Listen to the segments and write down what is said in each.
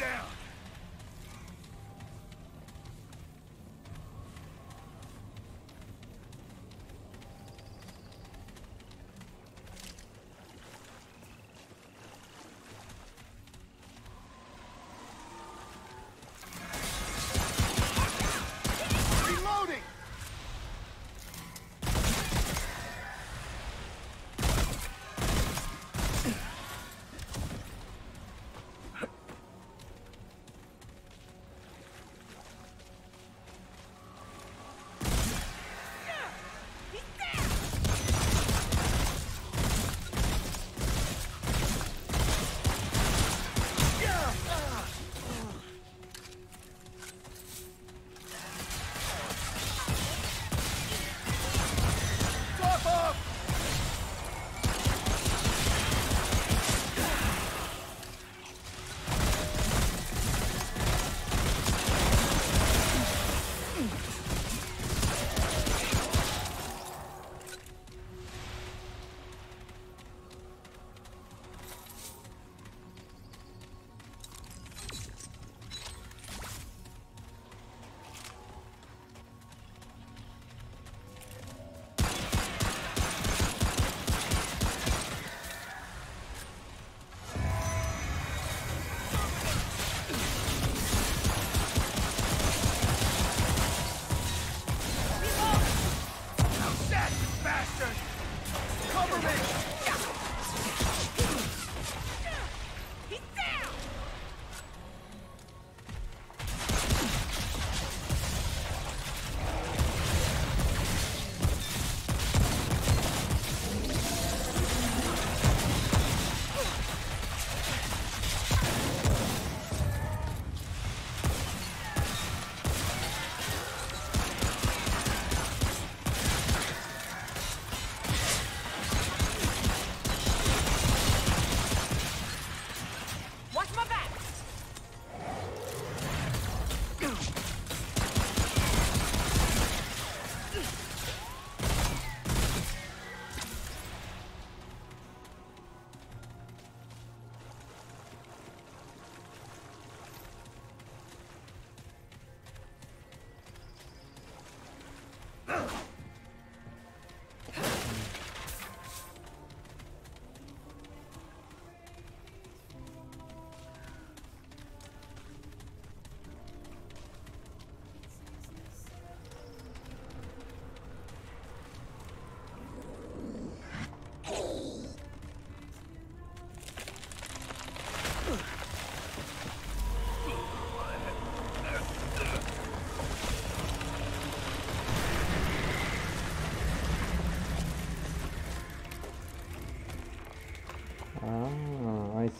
Down!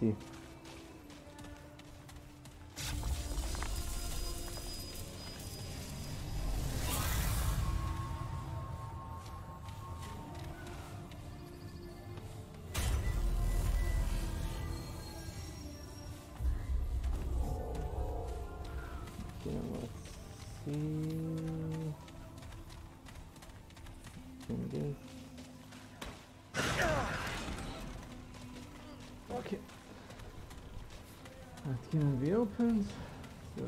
See. Let's see. Can this Cannot be opened, so...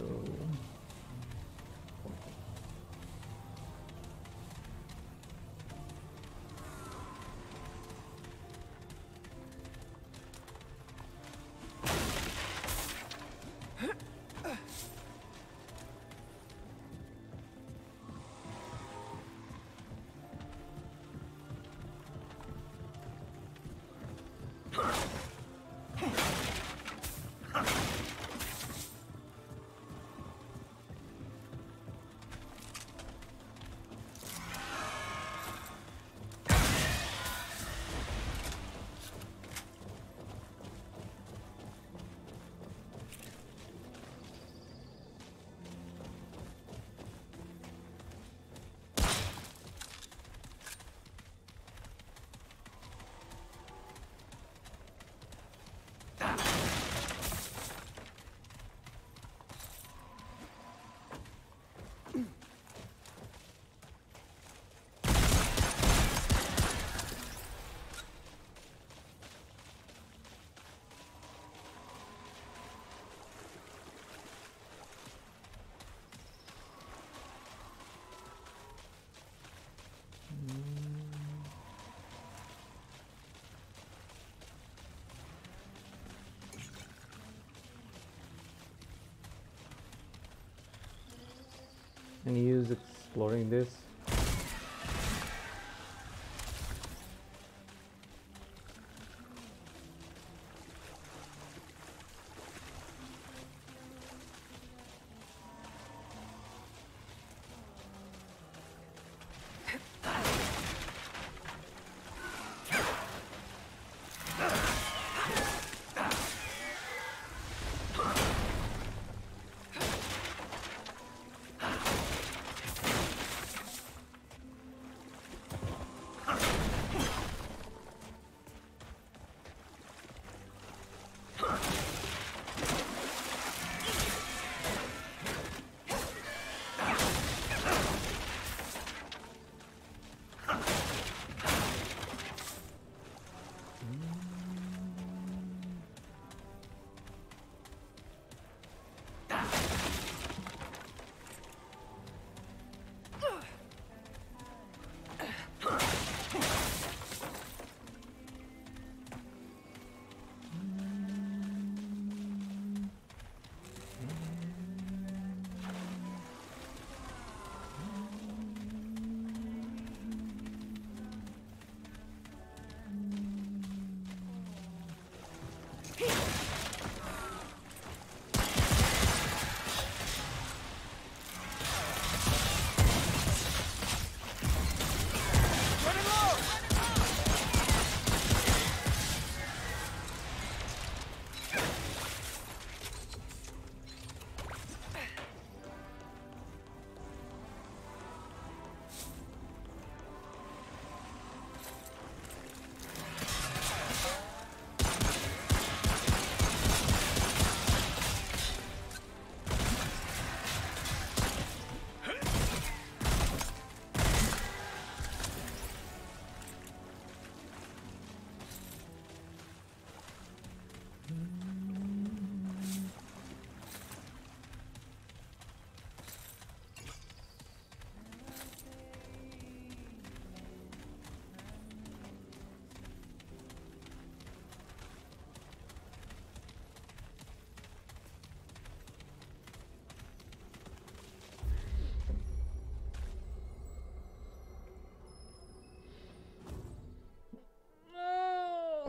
Any use exploring this?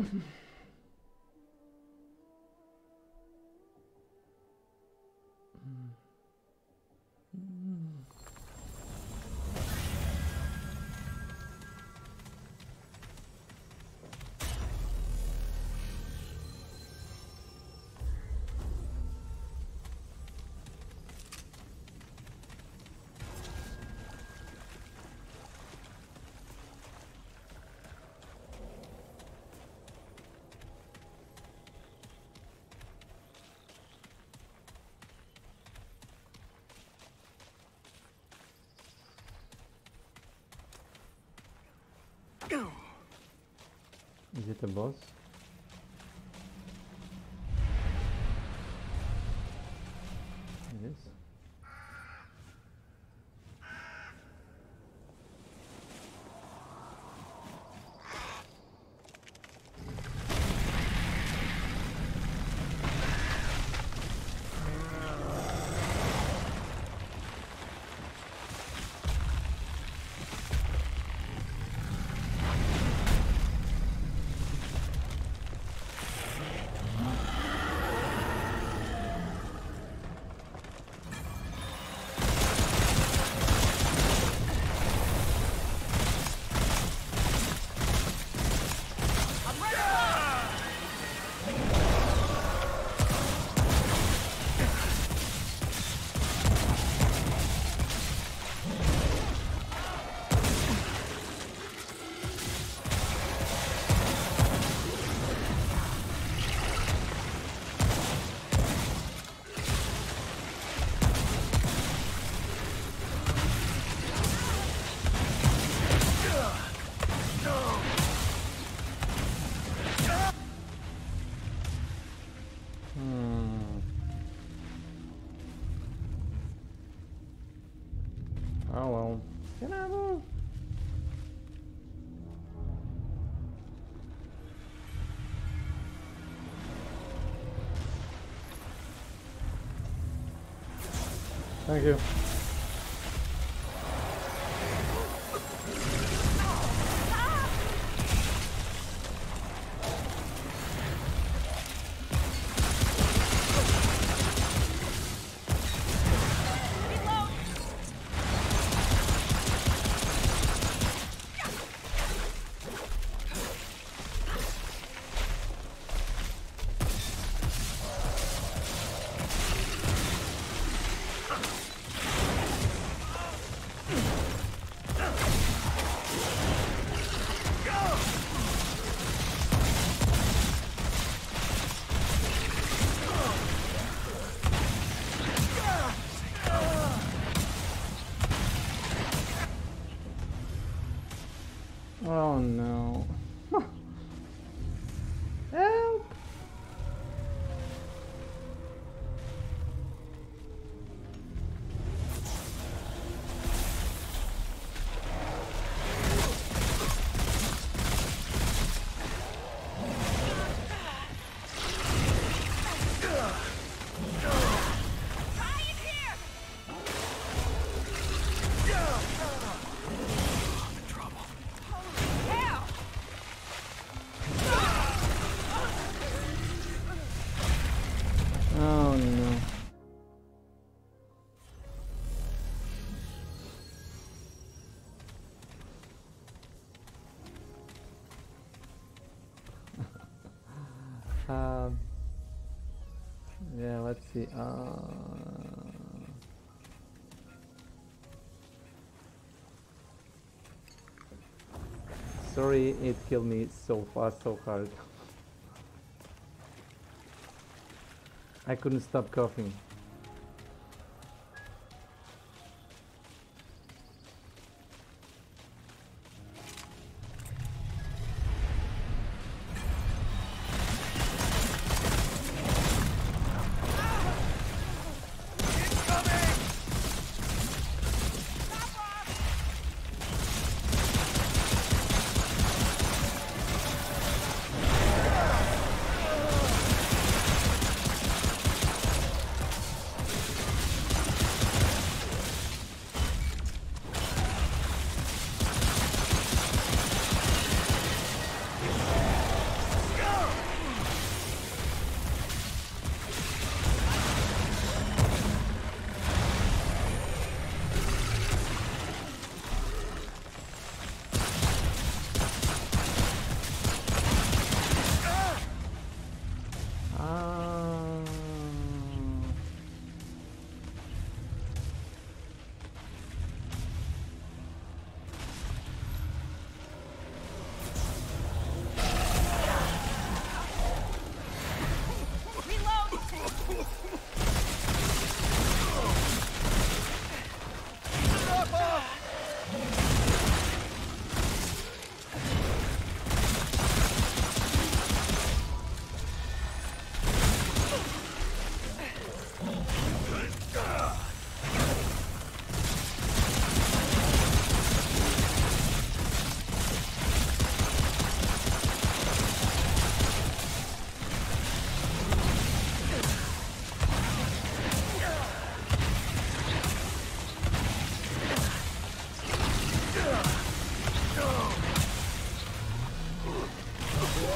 Low! Is it a boss? Thank you. Oh no. Sorry, it killed me so fast, so hard. I couldn't stop coughing.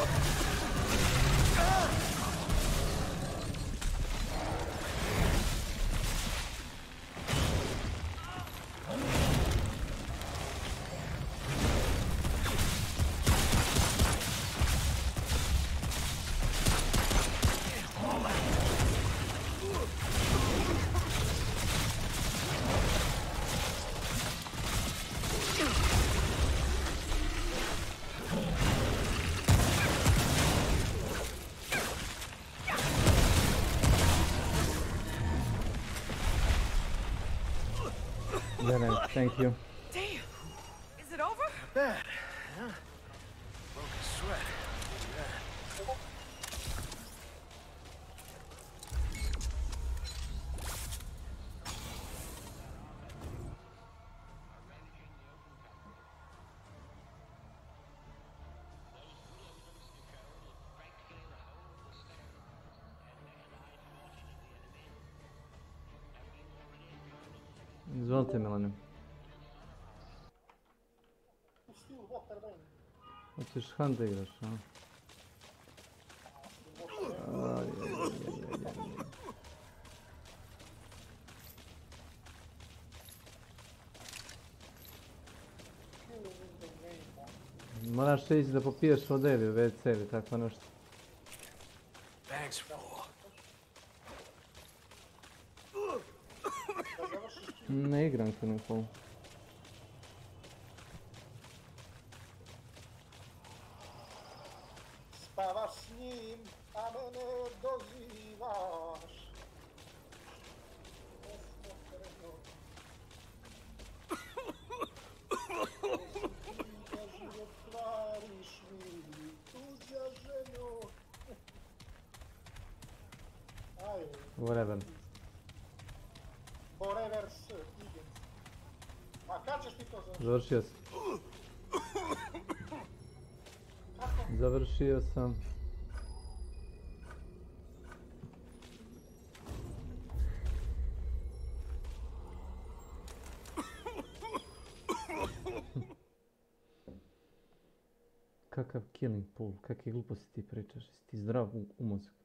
Ah. Reload! Very nice, thank you. Damn! Is it over? Bad, Izvolite Milane. Hoćeš Hunt da igraš, a? Aj, aj, aj, aj, aj. Moraš ići da popiješ vode u WC ili tako nešto. Не е гранка на фол. Forever s Higgins. A kad ćeš ti to završiti? Završio sam. Kako? Završio sam. Kakav killing pool, kakve gluposti ti pričaš, jesi ti zdrav u, u mozgu?